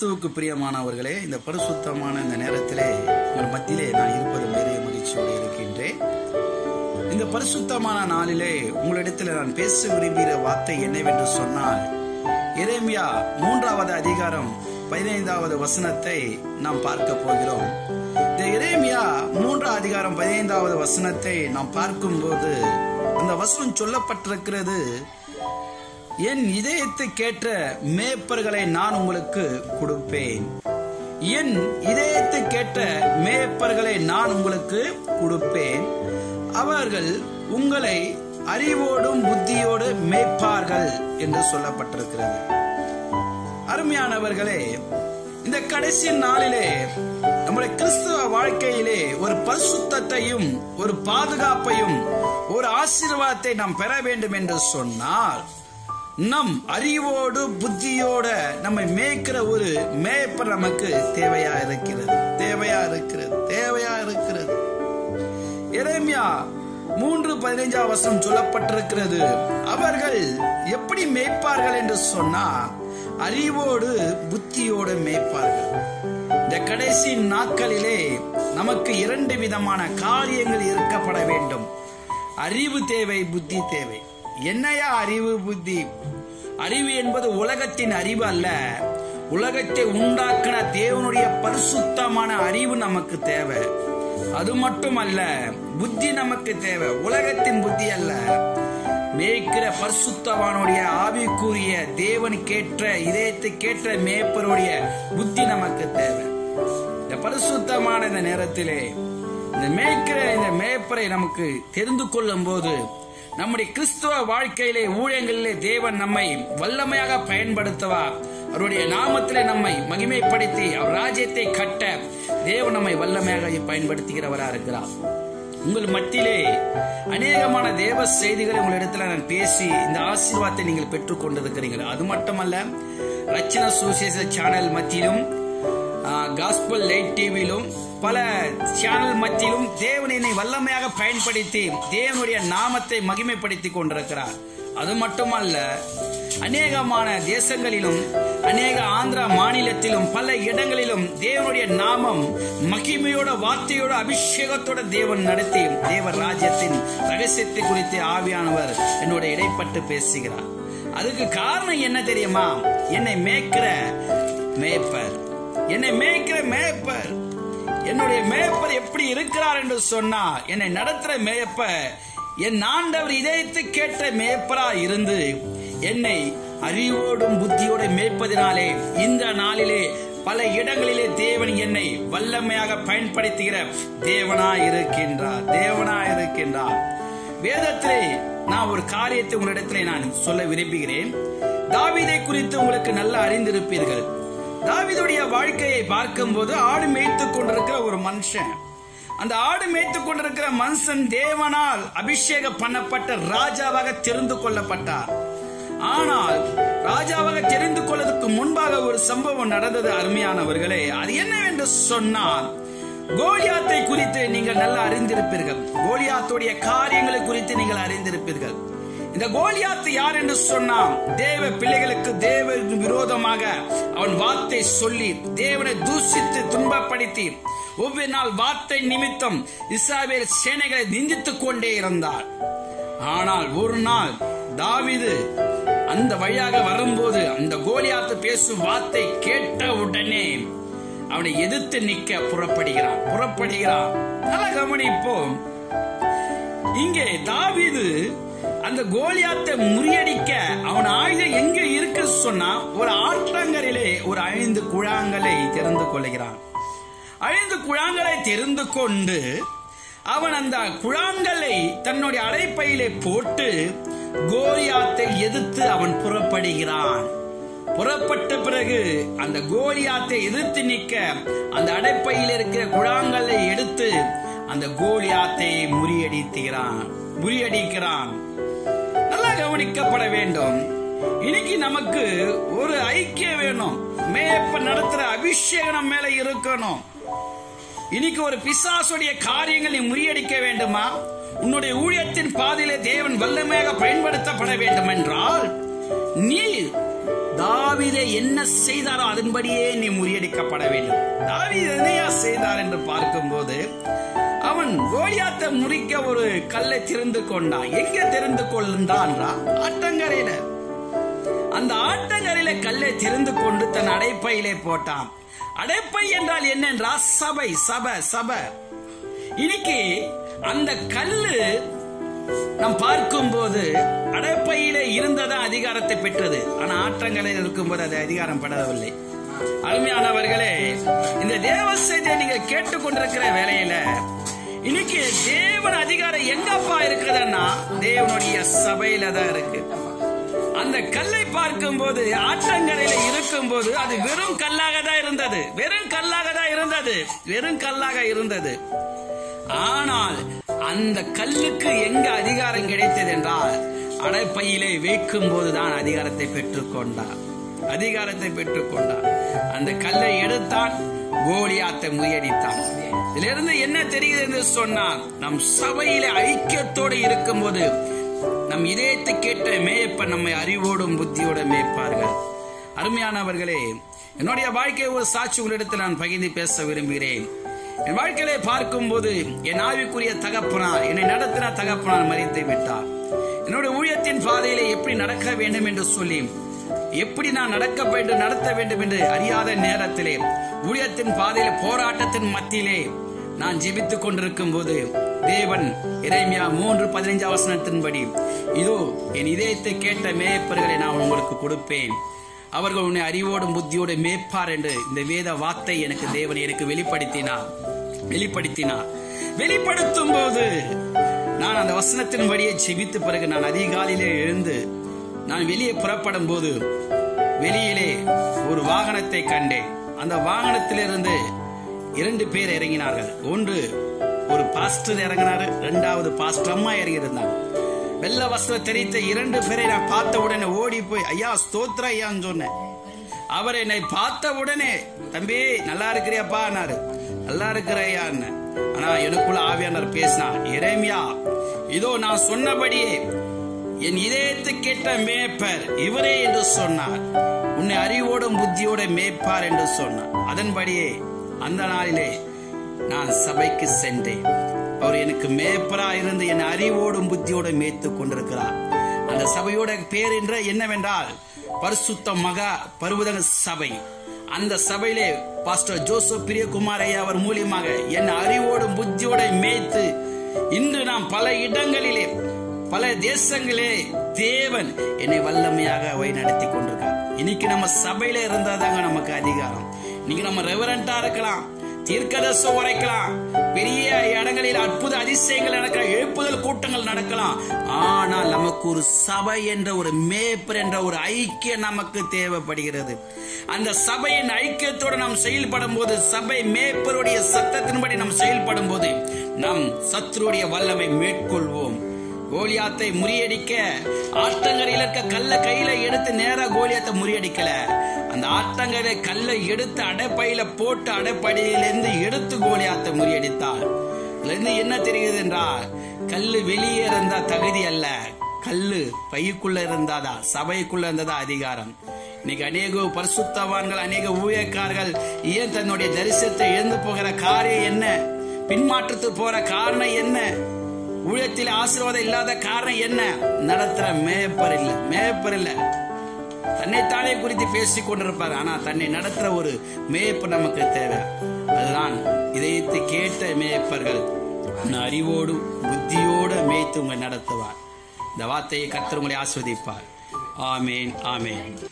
கிறிஸ்துவுக்கு பிரியமானவர்களே இந்த பரிசுத்தமான இந்த நேரத்திலே உங்கள் மத்தியிலே நான் இருப்பது பெரிய மகிழ்ச்சியோடு இருக்கின்றேன். இந்த பரிசுத்தமான நாளிலே உங்களிடத்தில் நான் பேச விரும்புகிற வார்த்தை என்னவென்று சொன்னால் இறைமியா மூன்றாவது அதிகாரம் பதினைந்தாவது வசனத்தை நாம் பார்க்க போகிறோம். இந்த இறைமியா மூன்றாம் அதிகாரம் பதினைந்தாவது வசனத்தை நாம் பார்க்கும்போது அந்த வசனம் சொல்லப்பட்டிருக்கிறது என் இதயத்தை கேட்ட மேய்ப்பர்களை நான் உங்களுக்கு கொடுப்பேன். என் இதயத்தை கேட்ட மேய்ப்பர்களை நான் உங்களுக்கு கொடுப்பேன். அவர்கள் உங்களை அறிவோடும் புத்தியோடு மேய்ப்பார்கள் என்று சொல்லப்பட்டிருக்கிறது. அருமையானவர்களே இந்த கடைசி நாளிலே நம்முடைய கிறிஸ்துவ வாழ்க்கையிலே ஒரு பரிசுத்தையும் ஒரு பாதுகாப்பையும் ஒரு ஆசீர்வாதத்தை நாம் பெற வேண்டும் என்று சொன்னால் நம் அறிவோடு புத்தியோட நம்மை மேய்க்கிற ஒரு மேய்ப்பர் நமக்கு தேவையா இருக்கிறது. தேவையா இருக்கிறது. தேவையா இருக்கிறது. இறைமையா மூன்று பதினைஞ்சாம் வருஷம் சொல்லப்பட்டிருக்கிறது. அவர்கள் எப்படி மேய்ப்பார்கள் என்று சொன்னா அறிவோடு புத்தியோடு மேய்ப்பார்கள். இந்த கடைசி நாட்களிலே நமக்கு இரண்டு விதமான காரியங்கள் இருக்கப்பட வேண்டும். அறிவு தேவை புத்தி தேவை. என்னையா அறிவு புத்தி? அறிவு என்பது உலகத்தின் அறிவு அல்ல. உலகத்தை உண்டாக்கின தேவனுடைய பரிசுத்தமான அறிவு நமக்கு தேவை. அது மட்டுமல்ல புத்தி நமக்கு தேவை. உலகத்தின் புத்தி அல்ல. மேய்க்கிற பரிசுத்தவானுடைய ஆவிக்குரிய தேவனுக்கேற்ற இதயத்துக்கேற்ற மேய்ப்பருடைய புத்தி நமக்கு தேவை. இந்த பரிசுத்தமான இந்த நேரத்திலே இந்த மேய்க்கிற இந்த மேய்ப்பரை நமக்கு தெரிந்து கொள்ளும் போது நம்முடைய கிறிஸ்துவ வாழ்க்கையிலே ஊழியங்களிலே தேவன் நம்மை வல்லமையாக பயன்படுத்துவா அவருடைய நாமத்திலே நம்மை மகிமைப்படுத்தி அவர் ராஜ்யத்தை கட்ட தேவன் நம்மை வல்லமையாக பயன்படுத்துகிறவராக இருக்கிறார். உங்கள் மத்தியிலே அநேகமான தேவ செய்திகளை உங்களிடத்துல நான் பேசி இந்த ஆசீர்வாதத்தை நீங்கள் பெற்றுக் கொண்டிருக்கிறீர்கள். அது மட்டுமல்ல ரச்சன சுசேஷ சேனல் மத்தியிலும் காஸ்பல் லைட் டிவியிலும் பல சேனல் மத்தியிலும் தேவன் என்னை வல்லமையாக பயன்படுத்தி தேவனுடைய நாமத்தை மகிமைப்படுத்தி கொண்டிருக்கிறார். அது மட்டுமல்ல அநேகமான தேசங்களிலும் அநேக ஆந்திரா மாநிலத்திலும் பல இடங்களிலும் தேவனுடைய நாமம் மகிமையோட வார்த்தையோட அபிஷேகத்தோட தேவன் நடத்தி தேவ ராஜ்யத்தின் ரகசியத்தை குறித்து ஆவியானவர் என்னோட இடைப்பட்டு பேசுகிறார். அதுக்கு காரணம் என்ன தெரியுமா? என்னை மேய்க்கிற மேய்ப்பர். என்னை மேய்க்கிற மேய்ப்பர். என்னுடைய மேய்ப்பர் எப்படி இருக்கிறார் என்று சொன்னா என்னை நடத்துற மேய்ப்பர் என் ஆண்டவர் இதயத்தை கேட்ட மேய்ப்பரா இருந்து என்னை அறிவோடும் புத்தியோடு மேய்ப்பதினாலே இந்த நாளிலே பல இடங்களிலே தேவன் என்னை வல்லமையாக பயன்படுத்துகிற தேவனா இருக்கின்றார் தேவனா இருக்கின்றார். வேதத்திலே நான் ஒரு காரியத்தை உங்களிடத்திலே நான் சொல்ல விரும்புகிறேன். தாவிதை குறித்து உங்களுக்கு நல்லா அறிந்திருப்பீர்கள். தாவிதுடைய வாழ்க்கையை பார்க்கும்போது ஆடு மேய்த்து கொண்டிருக்கிற மனுஷன். அந்த ஆடு மேய்த்து கொண்டிருக்கிற மனுஷன் தேவனால் அபிஷேகம் பண்ணப்பட்ட ராஜாவாக தெரிந்து கொள்ளப்பட்டார். ஆனால் ராஜாவாக தெரிந்து கொள்வதற்கு முன்பாக ஒரு சம்பவம் நடந்தது அருமையானவர்களே. அது என்னவென்று சொன்னால் கோலியாத்தை குறித்து நீங்கள் நல்லா அறிந்திருப்பீர்கள். கோலியாத்துடைய காரியங்களை குறித்து நீங்கள் அறிந்திருப்பீர்கள். இந்த கோலியாத்து யார் என்று சொன்னால் தேவ பிள்ளைகளுக்கு தேவ விரோதமாக அவன் வார்த்தை சொல்லி தேவனை தூசித்து துன்பப்படுத்தி ஒவ்வொரு நாள் வார்த்தை நிமித்தம் இஸ்ராவேல் சேனைகளை நிந்தித்துக் கொண்டே இருந்தார். ஆனால் ஒரு நாள் தாவிது அந்த வழியாக வரும்போது அந்த கோலியாத்து பேசும் வார்த்தை கேட்ட உடனே அவனை எதிர்த்து நிக்க புறப்படுகிறான். புறப்படுகிறான். நல்ல கவனிப்போம் இங்கே தாவிது அந்த கோலியாத்தை முறியடிக்க அவன் ஆயுதம் எங்க இருக்கு சொன்னா ஒரு ஆற்றங்கரிலே ஒரு ஐந்து குழாங்களை திறந்து கொள்கிறான். ஐந்து குழாங்களை தெரிந்து கொண்டு அவன் அந்த குழாங்களை தன்னுடைய அடைப்பையிலே போட்டு கோலியாத்தை எதிர்த்து அவன் புறப்படுகிறான். புறப்பட்ட பிறகு அந்த கோலியாத்தை எதிர்த்து நிற்க அந்த அடைப்பையில் இருக்கிற குழாங்களை எடுத்து அந்த கோலியாத்தை முறியடித்துகிறான் முறியடிக்கிறான். நல்லா கவனிக்கப்பட வேண்டும். இன்னைக்கு நமக்கு ஒரு ஐக்கியம் வேணும். மேப்ப நடத்துற அபிஷேகம் மேல இருக்கணும். இன்னைக்கு ஒரு பிசாசுடைய காரியங்களை நீ முறியடிக்க வேண்டுமா? உன்னுடைய ஊழியத்தின் பாதையிலே தேவன் வல்லமையாக பயன்படுத்தப்பட வேண்டும் என்றால் நீ தாவிதை என்ன செய்தாரோ அதன்படியே நீ முறியடிக்கப்பட வேண்டும். தாவித என்னையா செய்தார் என்று பார்க்கும்போது அவன் கோலியாத்தை முறிக்க ஒரு கல்லை திறந்து கொண்டான். எங்க திறந்து கொள்கின்றான் ஆட்டங்கரையில அந்த ஆட்டங்கரையில கல்லை திறந்து கொண்டு தன் அடைப்பையிலே போட்டான். அடைப்பை என்றால் என்னென்றா? சபை சபை சபை. இன்னைக்கு அந்த கல்லு நாம் பார்க்கும்போது அடைப்பையில இருந்ததா அதிகாரத்தை பெற்றது. ஆனா ஆற்றங்களில் இருக்கும்போது அது அதிகாரம் படவில்லை. அருமையானவர்களே இந்த தேவ செய்தியை நீங்க கேட்டுக்கொண்டிருக்கிற வேலையில இன்னைக்கு தேவன் அதிகாரம் எங்கப்பா இருக்குதுன்னா தேவனுடைய சபையில தான் இருக்கு. அந்த கல்லை பார்க்கும் போது ஆற்றங்கரையில இருக்கும்போது அது வெறும் கல்லாக தான் இருந்தது. வெறும் கல்லாக தான் இருந்தது. வெறும் கல்லாக இருந்தது. ஆனால் அந்த கல்லுக்கு எங்க அதிகாரம் கிடைத்தது என்றால் அடைப்பையிலே வைக்கும் போதுதான் அதிகாரத்தை பெற்றுக்கொண்டார் அதிகாரத்தை பெற்றுக்கொண்டார் அந்த கல்லை எடுத்தான் கோலியாத்தை முயடித்தான் இதிலிருந்து என்ன தெரியுது என்று சொன்னால் நம் சபையில ஐக்கியத்தோடு இருக்கும்போது நம் இதயத்தை கேட்ட மேய்ப்ப நம்மை அறிவோடும் புத்தியோட மேய்ப்பார்கள். அருமையானவர்களே என்னுடைய வாழ்க்கை ஒரு சாட்சி உங்களிடத்தில் நான் பகிர்ந்து பேச விரும்புகிறேன். என் வாழ்க்கையிலே பார்க்கும்போது என் ஆவிக்குரிய தகப்பனார் என்னை நடத்தின தகப்பனார் மறித்து விட்டார். என்னுடைய ஊழியத்தின் பாதையிலே எப்படி நடக்க வேண்டும் என்று சொல்லி எப்படி நான் நடக்க வேண்டும் நடத்த வேண்டும் என்று அறியாத நேரத்திலே ஊழியத்தின் பாதையிலே போராட்டத்தின் மத்தியிலே நான் ஜெபித்துக் கொண்டிருக்கும் போது தேவன் இறைமையா மூன்று பதினைஞ்சு வசனத்தின்படி இதோ என் இதயத்தை கேட்ட மேய்ப்பர்களை நான் உங்களுக்கு கொடுப்பேன். அவர்கள் உன்னை அறிவோடும் புத்தியோடு மேய்ப்பார் என்று இந்த வேத வார்த்தை எனக்கு தேவன் எனக்கு வெளிப்படுத்தினார் வெளிப்படுத்தினார் வெளிப்படுத்தும் போது நான் அந்த வசனத்தின்படியே ஜெபித்த பிறகு நான் அதிகாலையிலே எழுந்து நான் வெளியே புறப்படும் போது வெளியிலே ஒரு வாகனத்தை கண்டேன். அந்த வாகனத்திலிருந்து இரண்டு பேர் இறங்கினார்கள். ஒன்று ஒரு பாஸ்டர் இறங்கினாரு. ரெண்டாவது பாஸ்டர் அம்மா இறங்கியிருந்தாங்க வெள்ள வஸ்திரம் தெரித்த இரண்டு பேரை நான் பார்த்த உடனே ஓடி போய் ஐயா ஸ்தோத்ர ஐயான்னு சொன்னேன். அவர் என்னை பார்த்த உடனே தம்பி நல்லா இருக்கிறியாப்பான்னாரு நல்லா இருக்கிற ஐயான்னு ஆனா எனக்குள்ள ஆவியானர் பேசினார் இறைமையா இதோ நான் சொன்னபடியே என் இதயத்து கேட்ட மேய்ப்பர் இவரே என்று சொன்னார். உன்னை அறிவோடும் புத்தியோட மேய்ப்பார் என்று சொன்னார். அதன்படியே அந்த நாளிலே நான் சபைக்கு சென்றேன். அவர் எனக்கு மேப்பரா இருந்து என் அறிவோடும் புத்தியோட மேய்த்து கொண்டிருக்கிறார். அந்த சபையோட பேர் என்ற என்னவென்றால் பரிசுத்த மகா பருவதக சபை. அந்த சபையிலே பாஸ்டர் ஜோசப் பிரியகுமார் ஐயா அவர் மூலியமாக என் அறிவோடும் புத்தியோட மேய்த்து இன்று நாம் பல இடங்களிலே பல தேசங்களே தேவன் என்னை வல்லமையாக வழி நடத்தி கொண்டிருக்கார் இன்னைக்கு நம்ம சபையில இருந்தாதாங்க நமக்கு அதிகாரம். இன்னைக்கு நம்ம ரெவரண்டா இருக்கலாம். தீர்க்கதர்சம் உரைக்கலாம். பெரிய இடங்களில் அற்புத அதிசயங்கள் நடக்கலாம் எழுப்புதல் கூட்டங்கள் நடக்கலாம். ஆனால் நமக்கு ஒரு சபை என்ற ஒரு மேய்ப்பர் என்ற ஒரு ஐக்கியம் நமக்கு தேவைப்படுகிறது. அந்த சபையின் ஐக்கியத்தோடு நாம் செயல்படும் போது சபை மேய்ப்பருடைய சத்தத்தின்படி நாம் செயல்படும் போது நம் சத்துருடைய வல்லமை மேற்கொள்வோம். கோலியாத்தை முறியடிக்க ஆட்டங்கரையில் இருக்க கல்ல கையில எடுத்து நேரா கோலியாத்தை முறியடிக்கல. அந்த ஆட்டங்கரை கல்லை எடுத்து அடைப்பையில போட்டு அடைப்படியிலிருந்து எடுத்து கோலியாத்தை முறியடித்தார். இதுல இருந்து என்ன தெரியுது என்றால் கல்லு வெளியே இருந்தா தகுதி அல்ல. கல்லு பைக்குள்ள இருந்தாதா? சபைக்குள்ள இருந்ததா அதிகாரம்? இன்னைக்கு அநேக பரிசுத்தவான்கள் அநேக ஊழியக்காரர்கள் ஏன் தன்னுடைய தரிசனத்தை இழந்து போகிற காரியம் என்ன? பின்மாற்றத்து போற காரணம் என்ன? ஊழியத்தில் ஆசீர்வாதம் இல்லாத காரணம் என்ன? நடத்துற மேய்ப்பர் இல்ல. மேய்ப்பர் இல்ல. தன்னைத்தானே குறித்து பேசிக் கொண்டிருப்பார். ஆனா தன்னை நடத்துற ஒரு மேய்ப்பு நமக்கு தேவை. அதுதான் இதயத்தை கேட்ட மேய்ப்பர்கள். அறிவோடு புத்தியோடு மேய்த்து உங்களை நடத்துவார். இந்த வார்த்தையை கர்த்தர் உங்களை ஆஸ்வதிப்பார். ஆமேன் ஆமேன்.